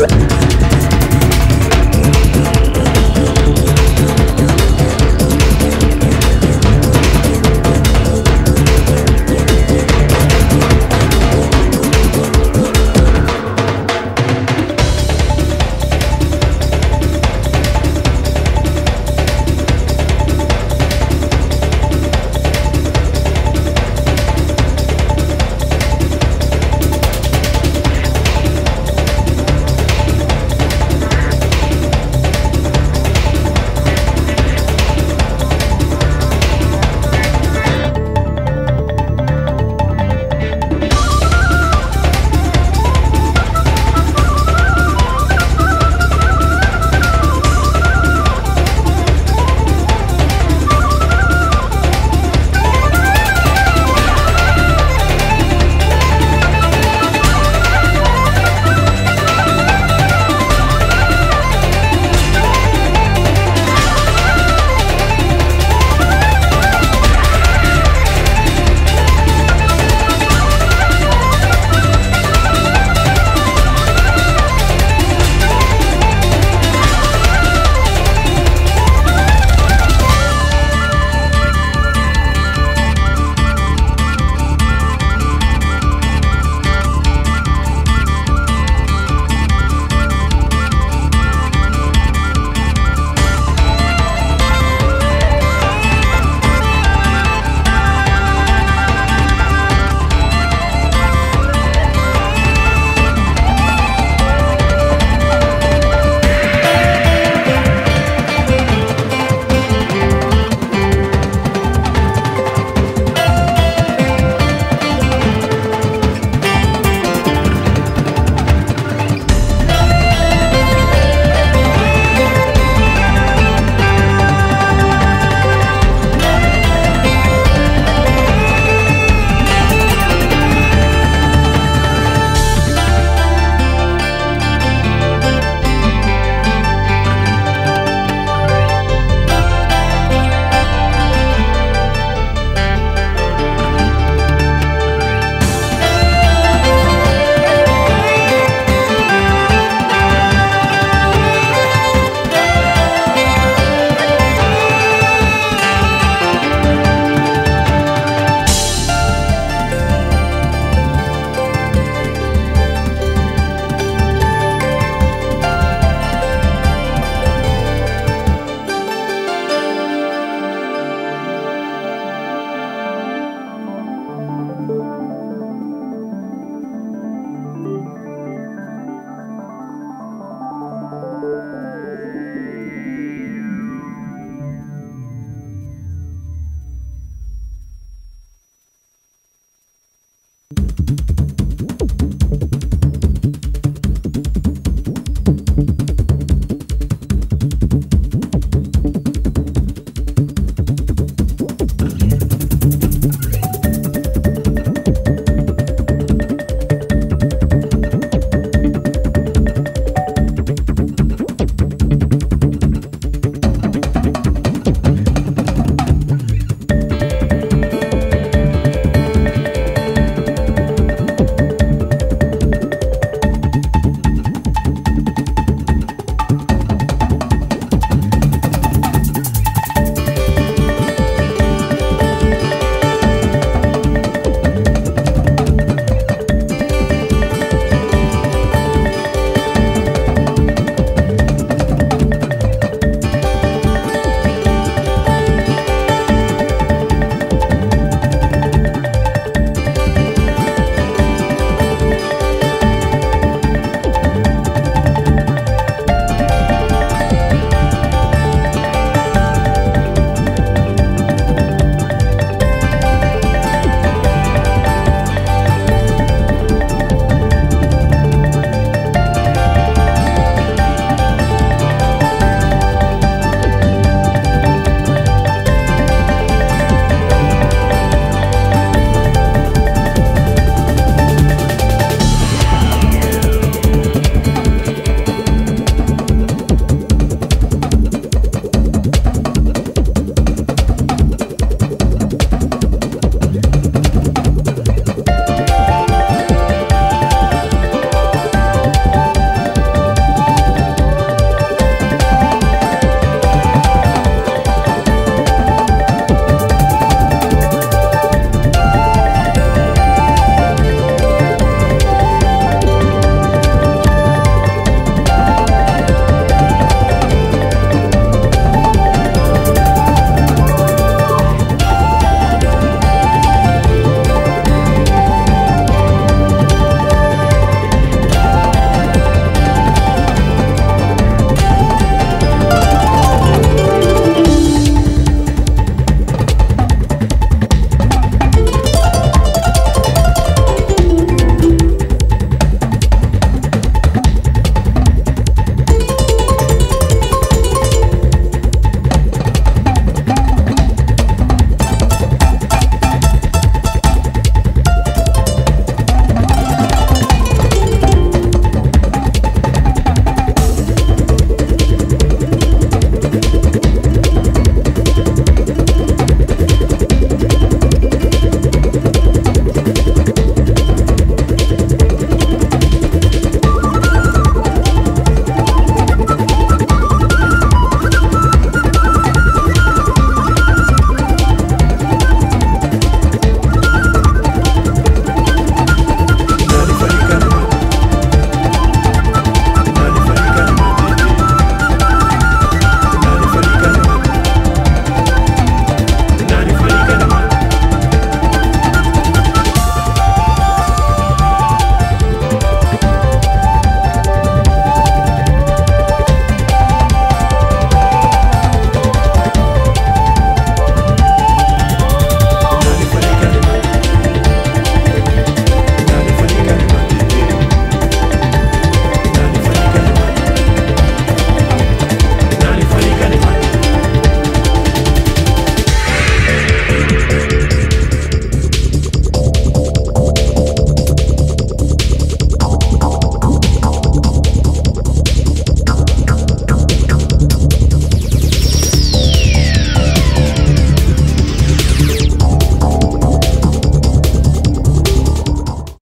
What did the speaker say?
Thank